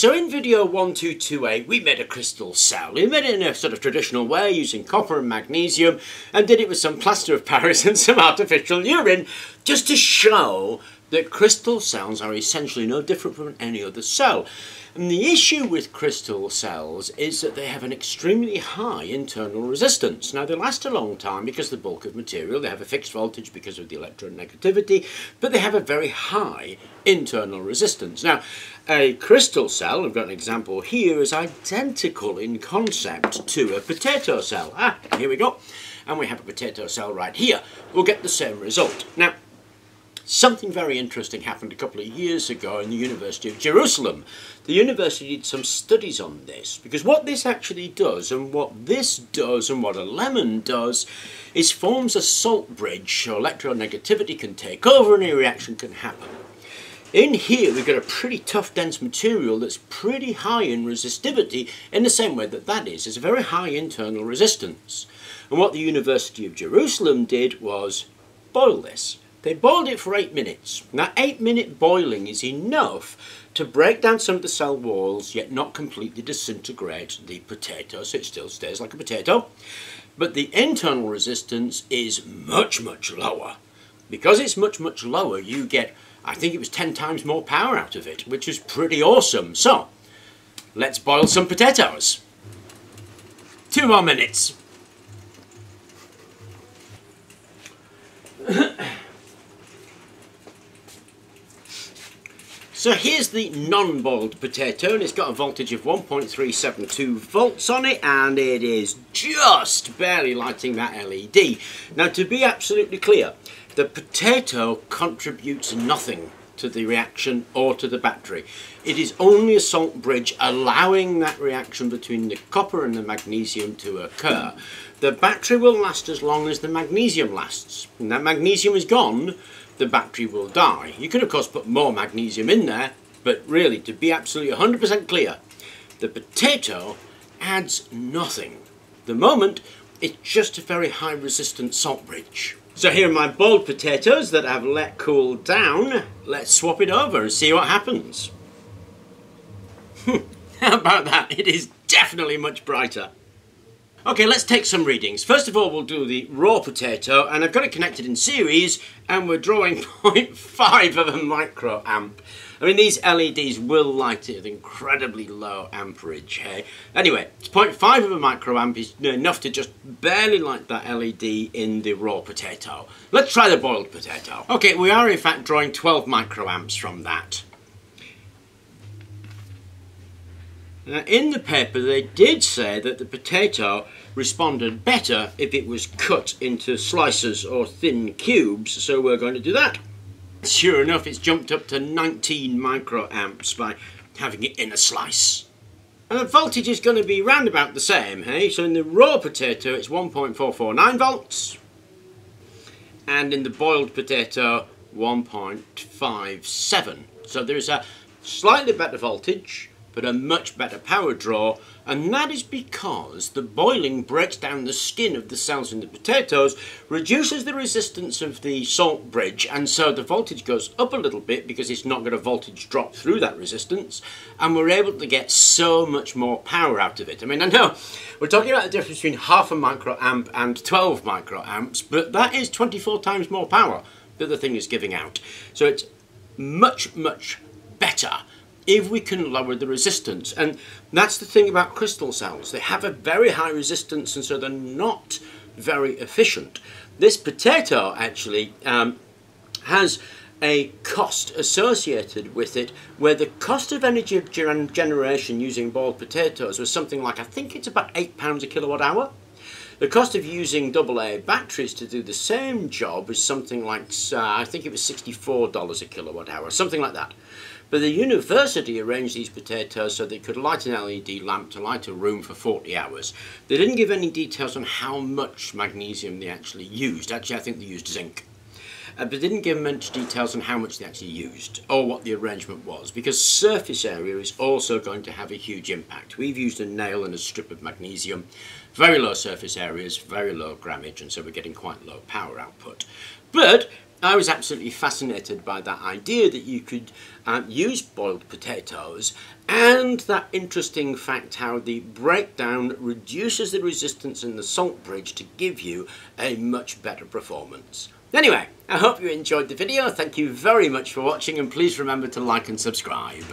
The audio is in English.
So in video 1228 we made a crystal cell. We made it in a sort of traditional way using copper and magnesium and did it with some plaster of Paris and some artificial urine just to show that crystal cells are essentially no different from any other cell. And the issue with crystal cells is that they have an extremely high internal resistance. Now they last a long time because the bulk of material, they have a fixed voltage because of the electronegativity, but they have a very high internal resistance. Now a crystal cell, I've got an example here, is identical in concept to a potato cell. Ah, here we go. And we have a potato cell right here. We'll get the same result. Now, Something very interesting happened a couple of years ago in the University of Jerusalem. The university did some studies on this because what this actually does and what this does and what a lemon does is forms a salt bridge so electronegativity can take over and a reaction can happen. In here we've got a pretty tough dense material that's pretty high in resistivity in the same way that that is. It's a very high internal resistance. And what the University of Jerusalem did was boil this. They boiled it for eight minutes. Now, eight minute boiling is enough to break down some of the cell walls, yet not completely disintegrate the potato, so it still stays like a potato. But the internal resistance is much, much lower. Because it's much, much lower, you get, I think it was 10 times more power out of it, which is pretty awesome. So, let's boil some potatoes. Two more minutes. So here's the non-boiled potato and it's got a voltage of 1.372 volts on it and it is just barely lighting that LED. Now to be absolutely clear, the potato contributes nothing to the reaction or to the battery. It is only a salt bridge allowing that reaction between the copper and the magnesium to occur. The battery will last as long as the magnesium lasts. When that magnesium is gone, the battery will die. You could of course put more magnesium in there, but really to be absolutely 100% clear, the potato adds nothing. The moment, it's just a very high resistant salt bridge. So here are my boiled potatoes that I've let cool down. Let's swap it over and see what happens. How about that? It is definitely much brighter. Okay, let's take some readings. First of all, we'll do the raw potato, and I've got it connected in series, and we're drawing 0.5 of a microamp. I mean, these LEDs will light it at incredibly low amperage, hey? Anyway, 0.5 of a microamp is enough to just barely light that LED in the raw potato. Let's try the boiled potato. Okay, we are in fact drawing 12 microamps from that. Now, in the paper, they did say that the potato responded better if it was cut into slices or thin cubes, so we're going to do that. Sure enough, it's jumped up to 19 microamps by having it in a slice. And the voltage is going to be round about the same, hey? So in the raw potato, it's 1.449 volts. And in the boiled potato, 1.57. So there is a slightly better voltage, but a much better power draw and that is because the boiling breaks down the skin of the cells in the potatoes, reduces the resistance of the salt bridge and so the voltage goes up a little bit because it's not got a voltage drop through that resistance and we're able to get so much more power out of it. I mean I know we're talking about the difference between half a microamp and 12 microamps but that is 24 times more power that the thing is giving out. So it's much much better if we can lower the resistance. And that's the thing about crystal cells. They have a very high resistance and so they're not very efficient. This potato actually um, has a cost associated with it where the cost of energy generation using boiled potatoes was something like, I think it's about £8 a kilowatt hour. The cost of using AA batteries to do the same job is something like, uh, I think it was $64 a kilowatt hour, something like that. But the university arranged these potatoes so they could light an LED lamp to light a room for 40 hours. They didn't give any details on how much magnesium they actually used. Actually, I think they used zinc. Uh, but didn't give much details on how much they actually used or what the arrangement was because surface area is also going to have a huge impact. We've used a nail and a strip of magnesium Very low surface areas, very low grammage, and so we're getting quite low power output. But I was absolutely fascinated by that idea that you could um, use boiled potatoes and that interesting fact how the breakdown reduces the resistance in the salt bridge to give you a much better performance. Anyway, I hope you enjoyed the video. Thank you very much for watching and please remember to like and subscribe.